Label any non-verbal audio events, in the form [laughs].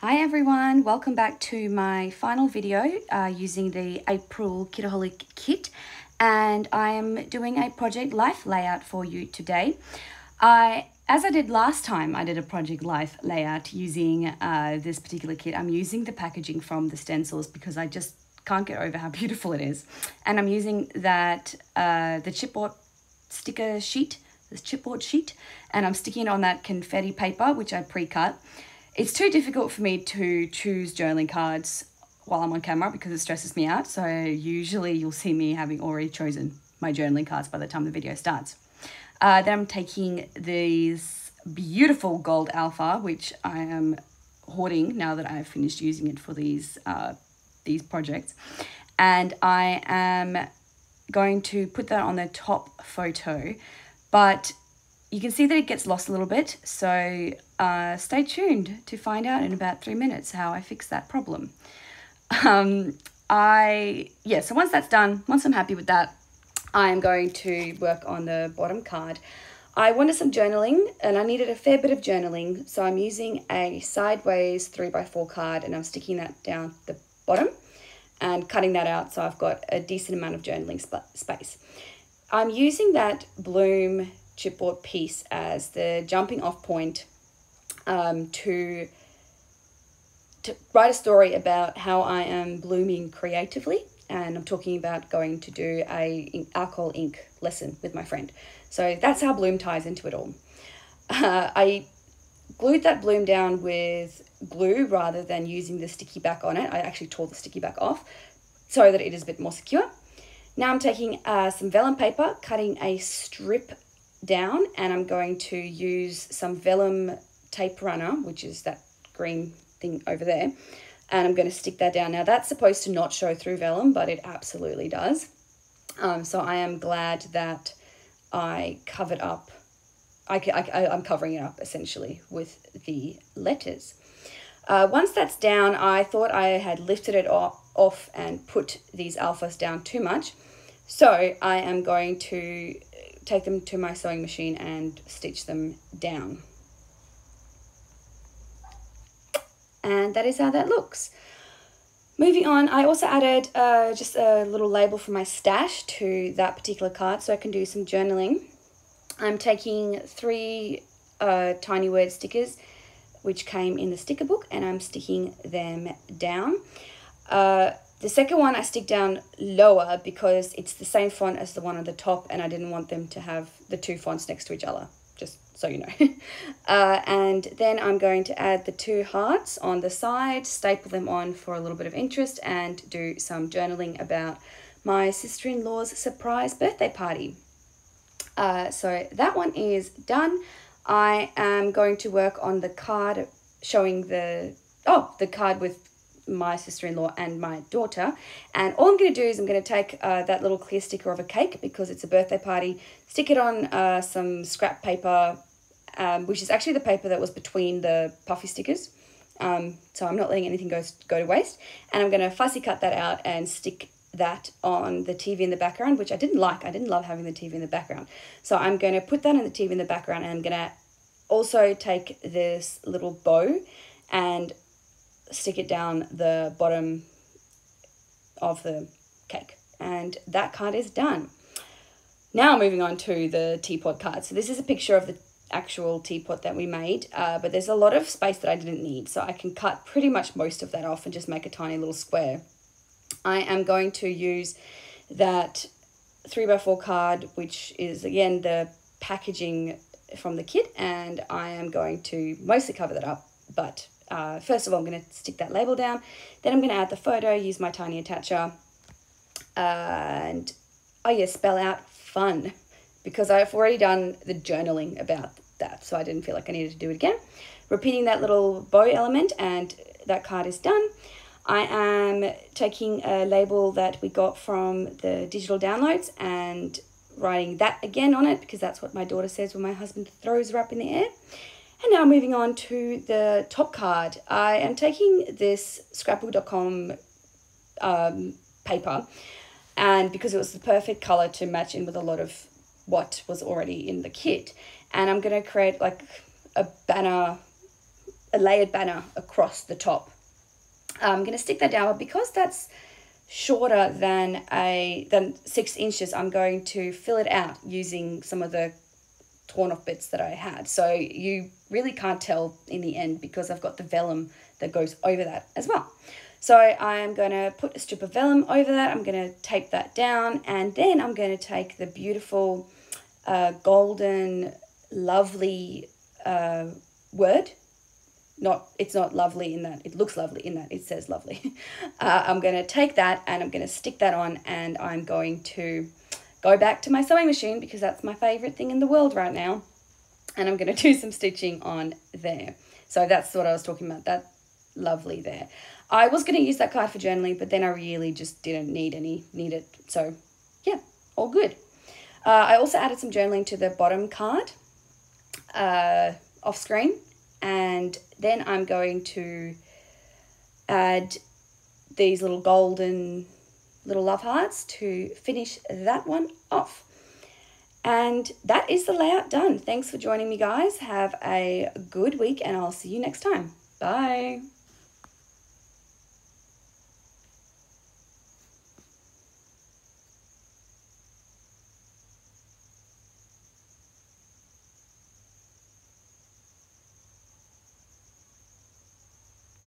Hi everyone, welcome back to my final video uh, using the April Kitaholic kit and I am doing a project life layout for you today. I, as I did last time, I did a project life layout using uh, this particular kit. I'm using the packaging from the stencils because I just can't get over how [laughs] beautiful it is. And I'm using that, uh, the chipboard sticker sheet, this chipboard sheet, and I'm sticking it on that confetti paper, which I pre-cut. It's too difficult for me to choose journaling cards while I'm on camera because it stresses me out. So usually you'll see me having already chosen my journaling cards by the time the video starts. Uh, then I'm taking these beautiful gold alpha, which I am hoarding now that I've finished using it for these, uh, these projects. And I am going to put that on the top photo, but you can see that it gets lost a little bit, so uh, stay tuned to find out in about three minutes how I fix that problem. Um, I, yeah, so once that's done, once I'm happy with that, I am going to work on the bottom card. I wanted some journaling and I needed a fair bit of journaling, so I'm using a sideways 3x4 card and I'm sticking that down the bottom and cutting that out so I've got a decent amount of journaling sp space. I'm using that Bloom chipboard piece as the jumping off point um, to, to write a story about how I am blooming creatively. And I'm talking about going to do a alcohol ink lesson with my friend. So that's how bloom ties into it all. Uh, I glued that bloom down with glue rather than using the sticky back on it. I actually tore the sticky back off so that it is a bit more secure. Now I'm taking uh, some vellum paper, cutting a strip down and I'm going to use some vellum tape runner, which is that green thing over there, and I'm going to stick that down. Now that's supposed to not show through vellum, but it absolutely does. Um, so I am glad that I covered up, I, I, I'm covering it up essentially with the letters. Uh, once that's down, I thought I had lifted it off and put these alphas down too much. So I am going to take them to my sewing machine and stitch them down. And that is how that looks. Moving on, I also added uh, just a little label for my stash to that particular card so I can do some journaling. I'm taking three uh, tiny word stickers which came in the sticker book and I'm sticking them down. Uh, the second one I stick down lower because it's the same font as the one on the top and I didn't want them to have the two fonts next to each other, just so you know. [laughs] uh, and then I'm going to add the two hearts on the side, staple them on for a little bit of interest and do some journaling about my sister-in-law's surprise birthday party. Uh, so that one is done. I am going to work on the card showing the, oh, the card with my sister-in-law and my daughter. And all I'm going to do is I'm going to take uh, that little clear sticker of a cake because it's a birthday party, stick it on uh, some scrap paper, um, which is actually the paper that was between the puffy stickers. Um, so I'm not letting anything go, go to waste. And I'm going to fussy cut that out and stick that on the TV in the background, which I didn't like. I didn't love having the TV in the background. So I'm going to put that in the TV in the background and I'm going to also take this little bow and stick it down the bottom of the cake. And that card is done. Now moving on to the teapot card. So this is a picture of the actual teapot that we made, uh, but there's a lot of space that I didn't need. So I can cut pretty much most of that off and just make a tiny little square. I am going to use that 3x4 card, which is again the packaging from the kit, and I am going to mostly cover that up, but uh, first of all, I'm going to stick that label down. Then I'm going to add the photo, use my tiny attacher. And, oh yeah, spell out fun. Because I've already done the journaling about that. So I didn't feel like I needed to do it again. Repeating that little bow element and that card is done. I am taking a label that we got from the digital downloads and writing that again on it because that's what my daughter says when my husband throws her up in the air. And now moving on to the top card. I am taking this scrapbook.com um, paper and because it was the perfect color to match in with a lot of what was already in the kit. And I'm going to create like a banner a layered banner across the top. I'm going to stick that down but because that's shorter than a than six inches I'm going to fill it out using some of the torn off bits that I had. So you really can't tell in the end because I've got the vellum that goes over that as well. So I'm going to put a strip of vellum over that. I'm going to tape that down and then I'm going to take the beautiful uh, golden lovely uh, word. Not it's not lovely in that it looks lovely in that it says lovely. [laughs] Uh, i'm going to take that and i'm going to stick that on and i'm going to go back to my sewing machine because that's my favorite thing in the world right now and i'm going [laughs] to do some stitching on there. So that's what i was talking about that lovely there. I was going to use that card for journaling but then i really just didn't need any need it. So yeah all good. Uh, i also added some journaling to the bottom card uh, off screen and then I'm going to add these little golden little love hearts to finish that one off. And that is the layout done. Thanks for joining me, guys. Have a good week, and I'll see you next time. Bye.